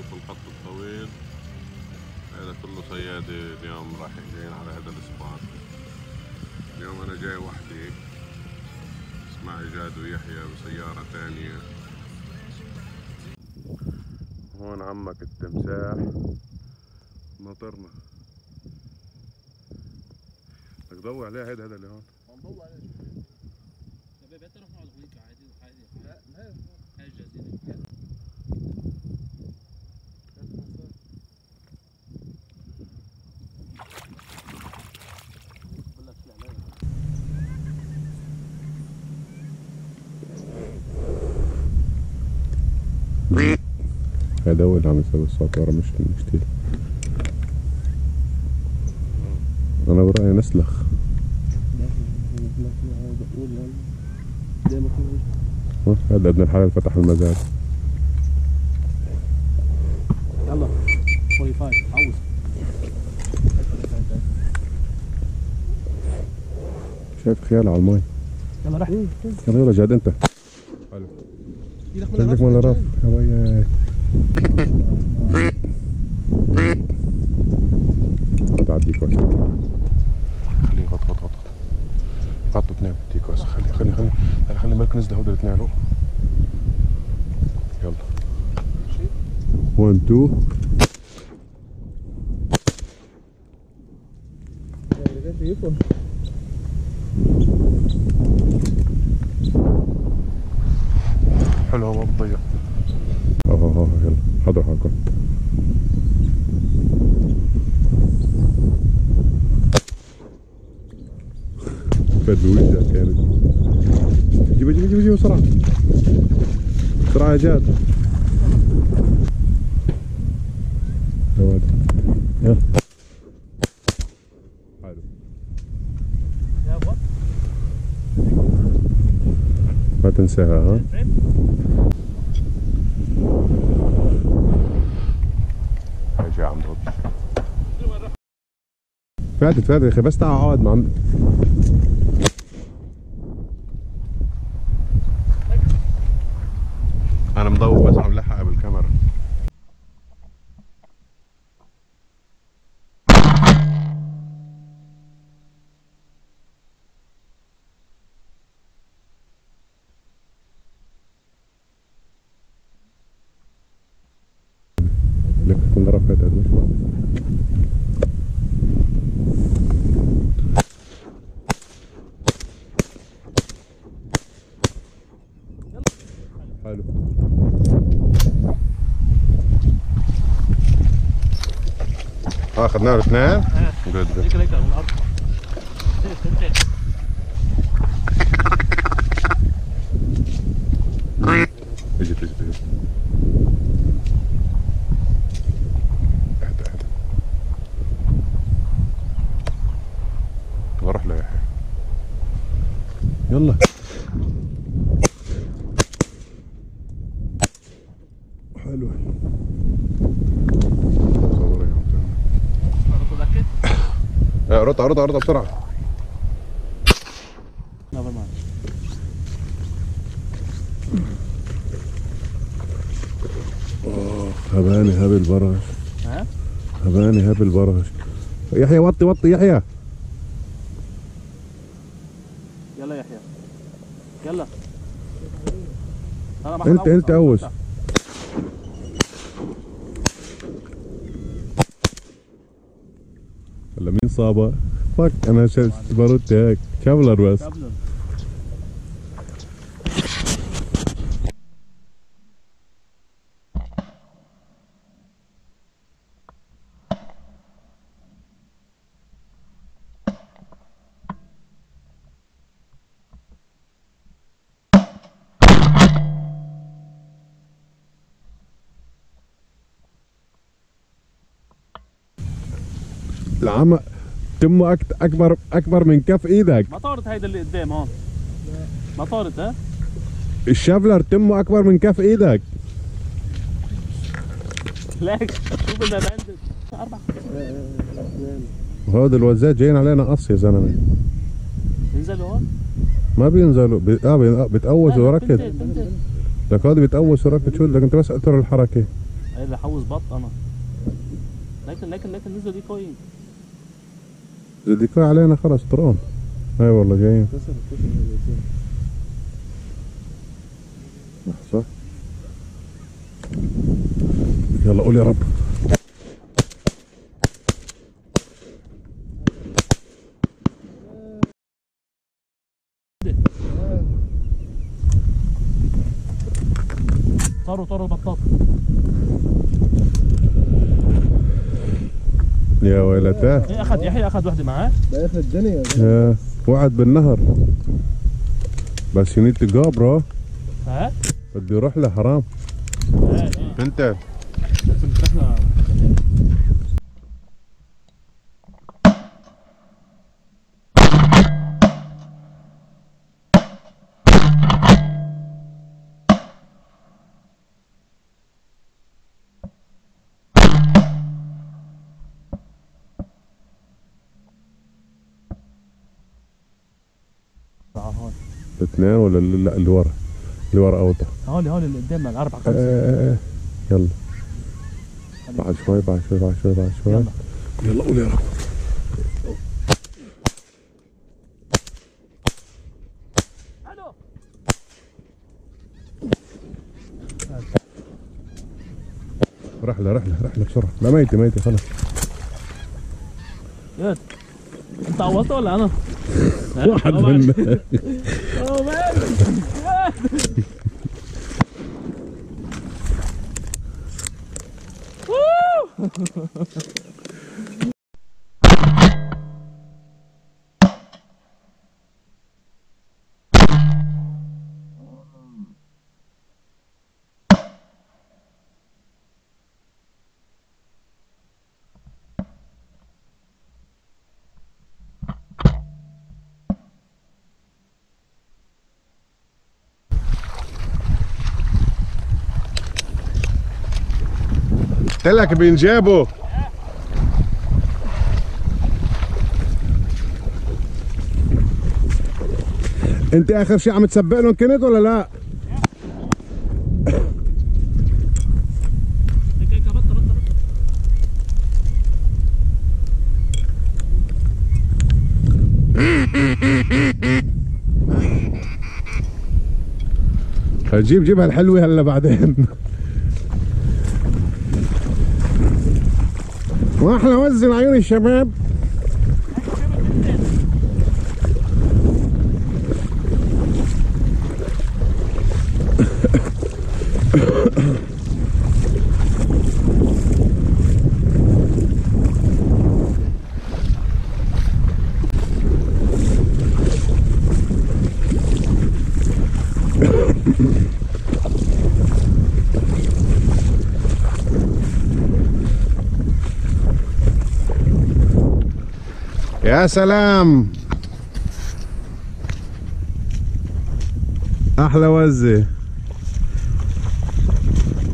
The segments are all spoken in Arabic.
شوفوا الخط الطويل. هذا كله صيادة اليوم راح جايين على هذا السباط اليوم أنا جاي وحدي. اسمع إيجاد ويحيى وسيارة تانية. هون عمك التمساح. ناطرنا بدك تضوي عليه هيدا هذا اللي هون. هنضوي عليه يا بيبي عادي عادي لا ما هاي الجزيرة بقول لك شو العلاج هذا هو اللي عم يسوي الصوت ورا مش تيل أنا برأيي نسلخ. هذا ابن الحلال فتح المزاد. يلا 45 عوز شايف خيال على المي يلا رح. يلا يلا جاد انت. حلو إيدك من الرف يا وياي خد عديك واسع خليه غط غط غط اثنين بديك واسع خلي خلي خلي خلي نزلوا هدول الاثنين اهو يلا 1 2 حلوة ما بتضيع آه آه آه يلا حضروا حالكم فد وجهها كانت. جيبها جيبها جيبها جيبها بسرعة بسرعة يا جاد. يا ولد يلا حلو ما تنساها ها هاي جاي عم ضرب فاتت فاتت بس تعال اقعد مع مضوي بس عم لحقها بالكاميرا لك تنضرب فاتت مش بعرف. حلو آه اخذنا له اثنين جود جود هيك هيك من الأرض تنتين اجت اجت اجت اهدى اهدى بروح له يحيى يلا حلو صوري يا عم متأكد؟ رطع بسرعة. نيفر مايند هباني هبي البرش. ها؟ هباني هبي البرش. يحيى وطي وطي يحيى. يلا يحيى. يلا. انت انت اوس هلا مين صابه؟ فك انا شلت باروت هيك كابلر بس قبل العمى تمه أكبر أكبر من كف إيدك. ما طارت هيدا اللي قدام هون. ما طارت ها؟ الشافلر تمه أكبر من كف إيدك. ليك شو بدنا نعندك أربعة. وهذا الوزات جايين علينا قص يا زلمة. ينزلوا هون؟ ما بينزلوا. بي... آه بي... آه، لا، وركض. لك هذا بتقوس وركض شو بدك انت بس اقتل الحركة. إيه اللي حوز بط أنا. لكن لكن لكن نزل دي كوين الديكور علينا خلاص ترون أي والله جايين. صح يلا قول يا رب. طاروا طاروا البطاط يا ويلتاه. إيه اخذ يحيى أخذ وحده معاه. ده اخر الدنيا. يا وعد بالنهر. بس يو نيد تو جو برو ها؟ بدي يروح له حرام إيه إيه. أنت الاثنين ولا لا اللي ورا اللي ورا اوطى هون هون اللي قدامنا الأربع خمسة. آه، آه. يلا. بعد شوي بعد شوي بعد شوي بعد شوي. يلا. يلا قول يا رب. رحلة رحلة رحلة بسرعة. لا ميتة ميتة خلاص. أنت عوضت ولا أنا؟ واحد منا اوه لك بنجابه انت آخر شيء عم تسبق لهم كنت ولا لا؟ جيب جيب هالحلوة هلا بعدين وإحنا وزن عيون الشباب. يا سلام. أحلى وزة.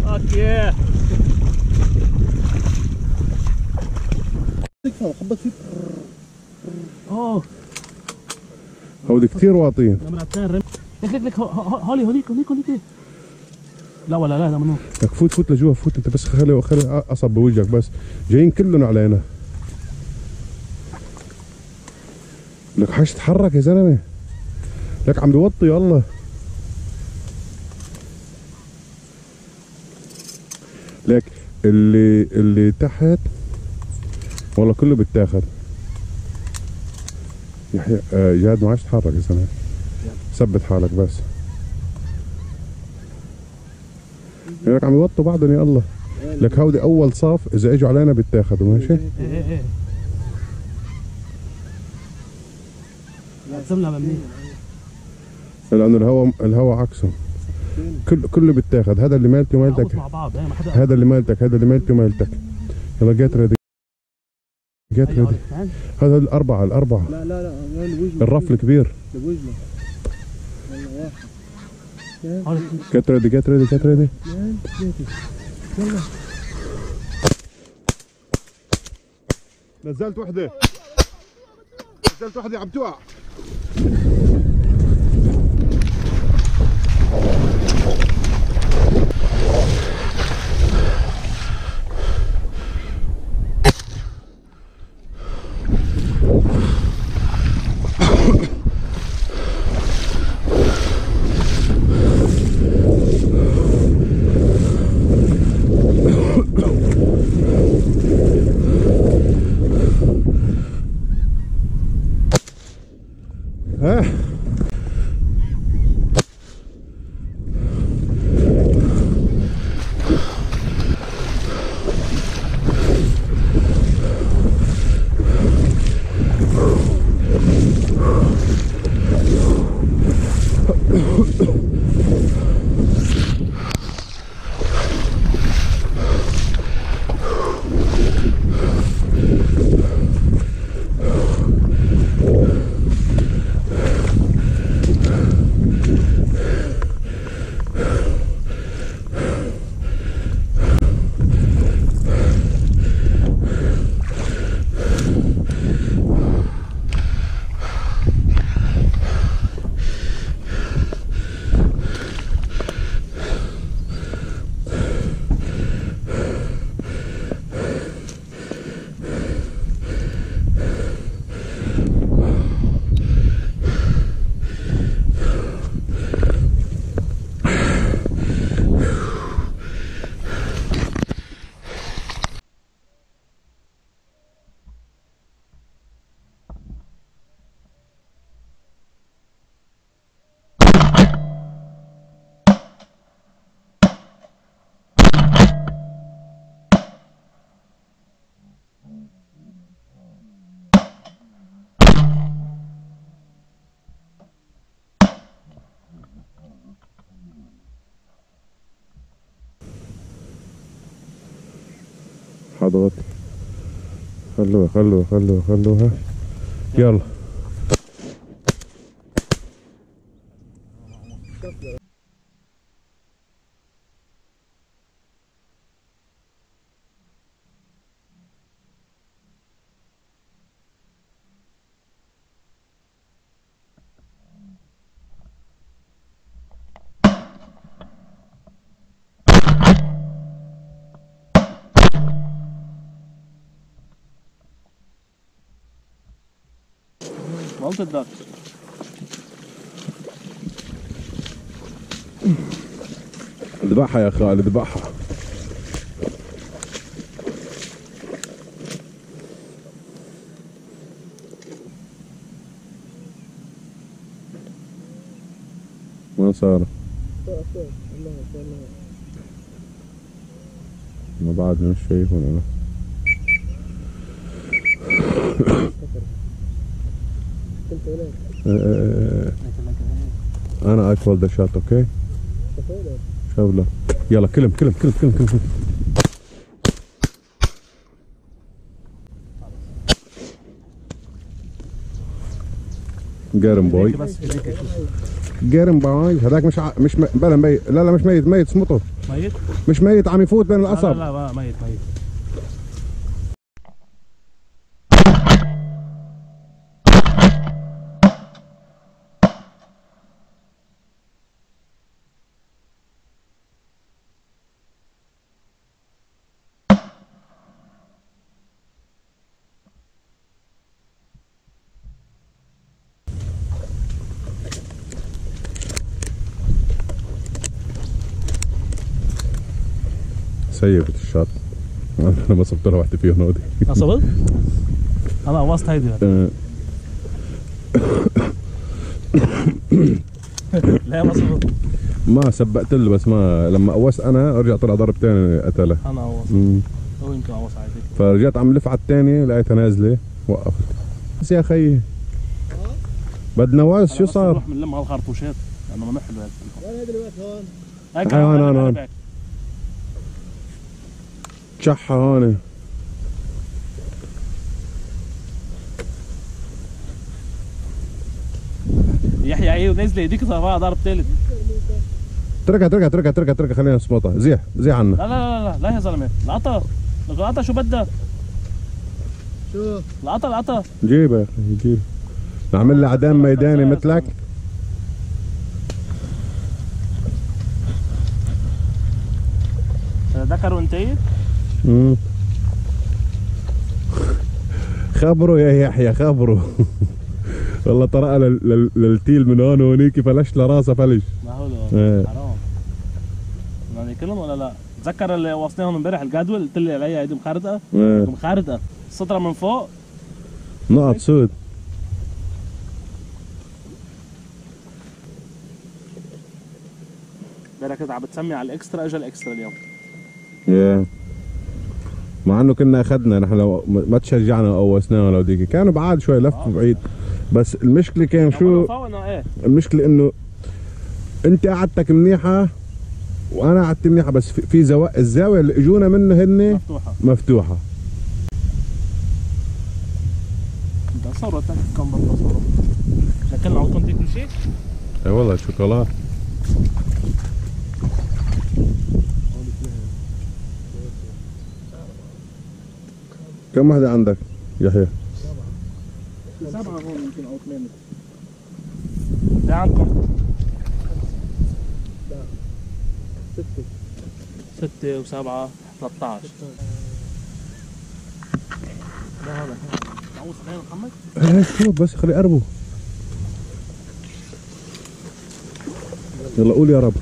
أوكي خبط اوه هودي كثير رم لك لك لك هو- هو- هولي هوليك هوليك هوليك لا ولا لا لا ممنوع لك فوت فوت لجوا فوت انت بس خلي خلي أصب بوجهك بس. جايين كلهم علينا. لك حاش تتحرك يا زلمة. لك عم بيوطي والله لك اللي اللي تحت والله كله بتاخد يحيى آه جاد ما عادش تتحرك يا زلمة. ثبت حالك بس. لك عم يوطوا بعضهم يا الله لك هودي أول صف إذا إجوا علينا بتاخدوا ماشي؟ لأنه الهواء الهواء عكسهم كل كله بتاخد هذا اللي مالتي ومالتك. حدا هذا اللي مالتك. هذا اللي مالتي ومالتك. يلا جيت ريدي جيت أيوة، ريدي. هذا الأربعة الأربعة. لا لا لا الرف الكبير. get ready get ready get ready نزلت وحدة. نزلت وحدة عم تقع ها حضرت خلوها خلوها خلوها خلوها. يلا. مالت الدار اذبحها يا خالد اذبحها ما صار؟ ما بعدنا مش شايفهم أنا. أنا اكل ذا شات أوكي شغله يلا كلم كلم كلم كلم كلم كلم. جارم بوي جارم بوي هذاك مش ع... مش م... بلا ميت. لا لا مش ميت ميت اسمطه. ميت؟ مش ميت عم يفوت بين لا لا لا ما- ميت ميت. سيبت الشاط أنا ما صبت لها واحدة فيهم هودي نصبت؟ أنا قوصت هيدي آه، لا ما صبت. ما سبقت له بس ما لما قوست أنا رجع طلع ضرب تاني قتله. أنا قوصت. هو يمكن قوص عادي فرجعت عم لف على الثاني لقيتها نازلة. وقفت. بس يا خيي بدنا واز شو صار؟ نروح بنلم هالخرطوشات لأنه ما نحلو هيك. وين هذا الوقت هون؟ هيك هاي هون، هون، هون شحة هون يحيى إيه ونزل ايديك صفاها ضرب ثالث اتركها اتركها اتركها اتركها اتركها خلينا نصمتها زيح زيح عنا لا لا لا لا لا يا زلمة. العطا العطا شو بدها؟ شو؟ العطا العطا. جيبها يا أخي جيب. نعمل لها عدام ميداني مثلك. ذكر وانتهيت مم. خبره يا يحيى خبره. والله طرق للتيل من هون وهونيك فلش لراسه فلش. ما هو إيه. حرام. كلهم ولا لا؟ تذكر اللي وصلناهم امبارح الجدول؟ قلت لي علي هيدي مخرطه إيه. مخرطه السطره من فوق. نقط سود. امبارح كنت عم بتسمي على الإكسترا اجى الإكسترا اليوم. إيه. مع إنه كنا أخذنا نحن لو ما تشجعنا وقوسناها لو ديك. كانوا بعاد شوي لفوا بعيد. بس المشكلة كان شو؟ إيه. المشكلة إنه أنت قعدتك منيحة وأنا قعدت منيحة بس في, زوا... الزاوية اللي إجونا منه هن مفتوحة. مفتوحة. صورتك كم برضه صورة؟ عم تنطي كل شيء اي والله شوكولا. كم وحده عندك يحيى؟ سبعة هون يمكن أو ثمانية لا عندكم ستة ستة وسبعة 13 لا هذا عاوز اثنين محمد إيه شوف بس خلي قربوا يلا قول يا رب.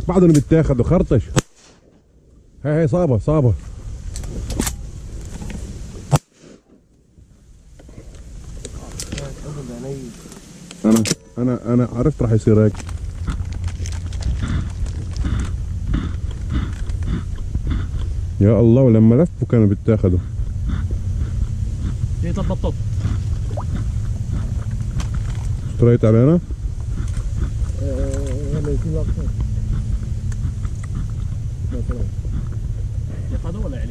لك بعضهم بيتاخد وخرطش هاي هاي صابه صابه. أنا أنا أنا عرفت راح يصير هيك. يا الله ولما لفوا كانوا بيتاخدوا. هي تطبطب اشتريت علينا؟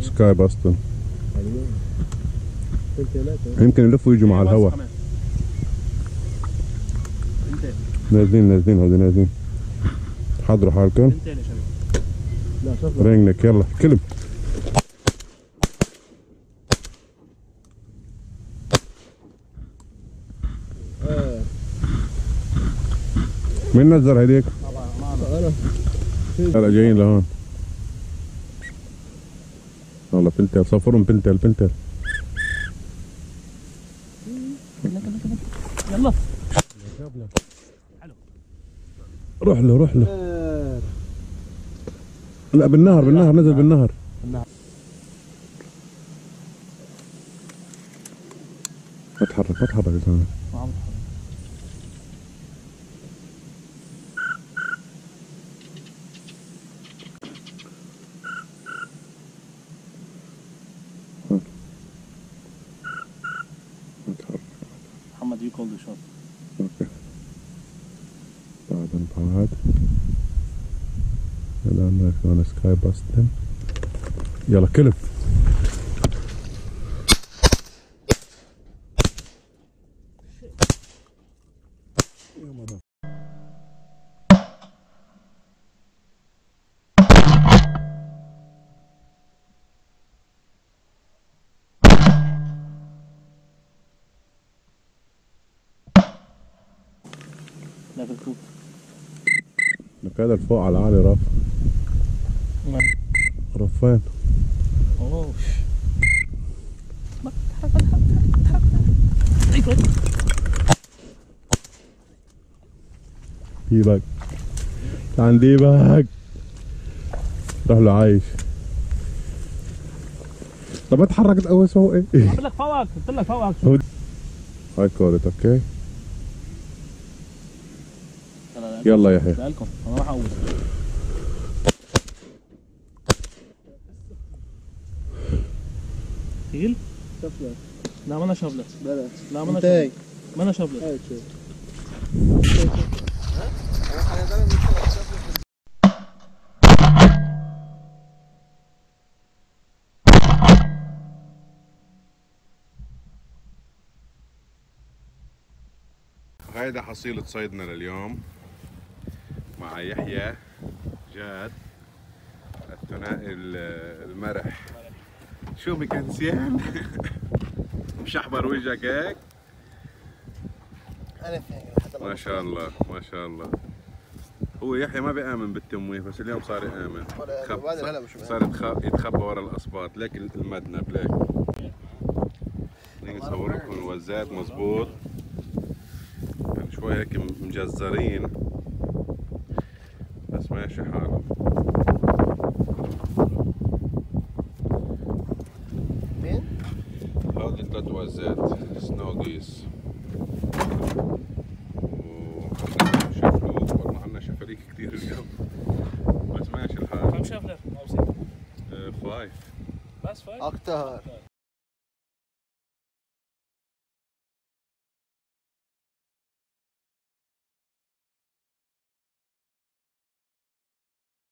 سكاي باستون. يمكن يلفوا يجوا مع الهواء نازلين نازلين هذول نازلين. حضروا حالكم. رينجنك يلا كلم. مين نزل هديك؟ أنا جايين لهون. والله بنتل صفرهم بنتل بنتل يلا روح له روح له. لا بالنهر بالنهر نزل بالنهر بالنهر. ما تحرك ما تحرك يا زلمة ما عم ما تحرك كولد شوت أوكي بعدين بعد يلا كلم لك هذا الفوق على العالي رف رفان. اوه ديبك. تعال ديبك. روح له عايش. طب ما تحركت اول فوق إيه؟ قلت لك فوقك قلت لك فوقك. هاي كورت أوكي. يلا يحيى لكم أنا راح أقول تقيل؟ شفلة لا ما أنا شغله بلا لا ما أنا شغله ما أنا هاي شوف. هيدا حصيلة صيدنا لليوم. مع يحيى جاد الثنائي ال- المرح. شو مكنسيان مشحبر وجهك هيك؟ ما شاء الله ما شاء الله. هو يحيى ما بيآمن بالتمويه بس اليوم صار يآمن. خب- صار يتخ- يتخبى ورا الاسباط ليك المذنب ليك. نصور لكم الوزات مزبوط. يعني شوي هيك مجزرين. ماشي حاله مين؟ هذه ثلاث وزات سنو جيس شاف عندنا كتير اليوم. بس ماشي الحال. كم شاف آه، خايف بس فايف؟ أكتر.